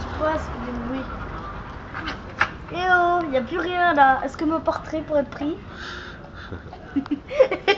se passe du Eh oh, y a plus rien là. Est-ce que mon portrait pourrait être pris?